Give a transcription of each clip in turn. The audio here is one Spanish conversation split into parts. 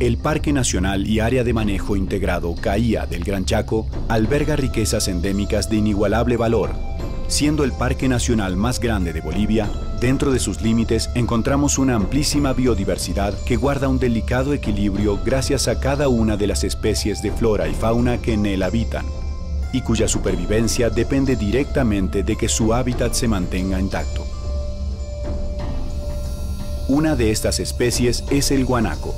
El Parque Nacional y Área de Manejo Integrado CAIA del Gran Chaco alberga riquezas endémicas de inigualable valor. Siendo el parque nacional más grande de Bolivia, dentro de sus límites encontramos una amplísima biodiversidad que guarda un delicado equilibrio gracias a cada una de las especies de flora y fauna que en él habitan, y cuya supervivencia depende directamente de que su hábitat se mantenga intacto. Una de estas especies es el guanaco,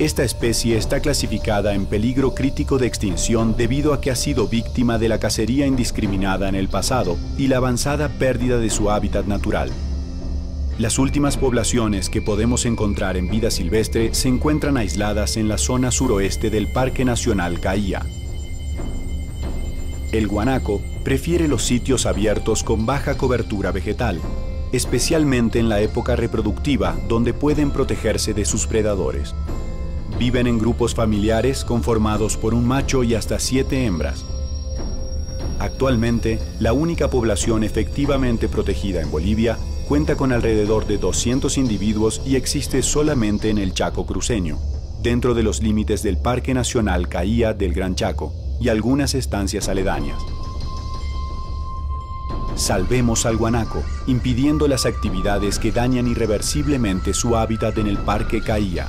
esta especie está clasificada en peligro crítico de extinción debido a que ha sido víctima de la cacería indiscriminada en el pasado y la avanzada pérdida de su hábitat natural. Las últimas poblaciones que podemos encontrar en vida silvestre se encuentran aisladas en la zona suroeste del Parque Nacional Caía. El guanaco prefiere los sitios abiertos con baja cobertura vegetal, especialmente en la época reproductiva donde pueden protegerse de sus predadores. Viven en grupos familiares conformados por un macho y hasta siete hembras. Actualmente, la única población efectivamente protegida en Bolivia cuenta con alrededor de 200 individuos y existe solamente en el Chaco cruceño, dentro de los límites del Parque Nacional Caía del Gran Chaco y algunas estancias aledañas. Salvemos al guanaco, impidiendo las actividades que dañan irreversiblemente su hábitat en el Parque Caía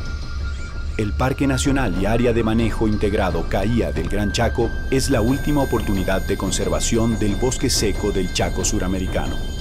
el Parque Nacional y Área de Manejo Integrado Caía del Gran Chaco es la última oportunidad de conservación del bosque seco del Chaco suramericano.